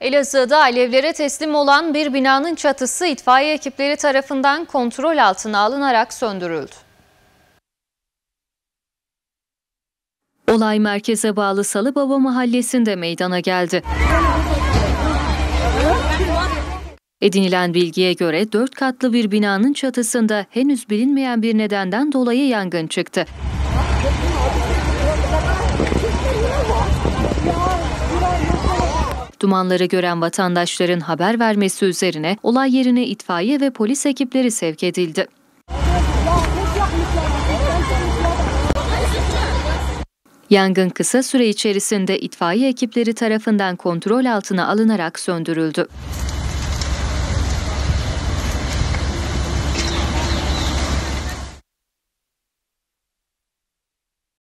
Elazığ'da alevlere teslim olan bir binanın çatısı itfaiye ekipleri tarafından kontrol altına alınarak söndürüldü. Olay merkeze bağlı Salıbaba mahallesinde meydana geldi. Edinilen bilgiye göre dört katlı bir binanın çatısında henüz bilinmeyen bir nedenden dolayı yangın çıktı. Dumanları gören vatandaşların haber vermesi üzerine olay yerine itfaiye ve polis ekipleri sevk edildi. Yangın kısa süre içerisinde itfaiye ekipleri tarafından kontrol altına alınarak söndürüldü.